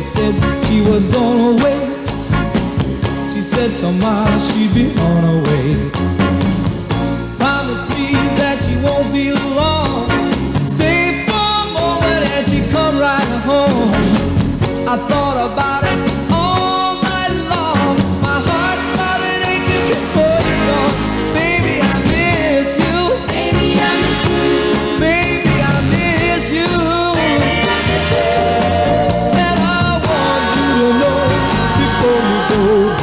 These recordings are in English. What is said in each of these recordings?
She said she was going away. She said tomorrow she'd be on her way. Promise me that.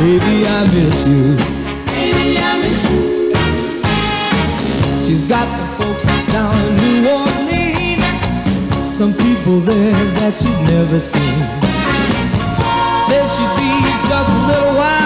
Baby, I miss you. Baby, I miss you. She's got some folks down in New Orleans, some people there that she's never seen. Said she'd be just a little while.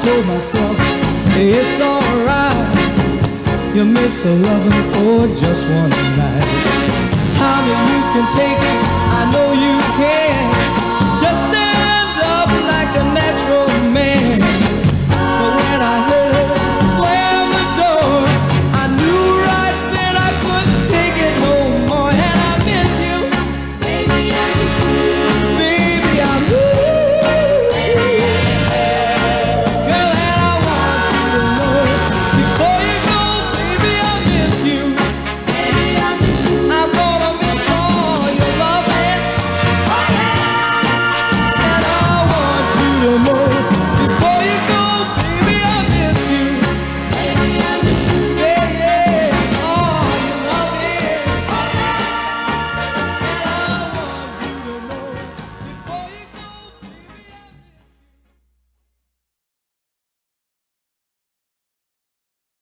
told myself, it's alright. You miss a loving for just one night. Tommy. you can take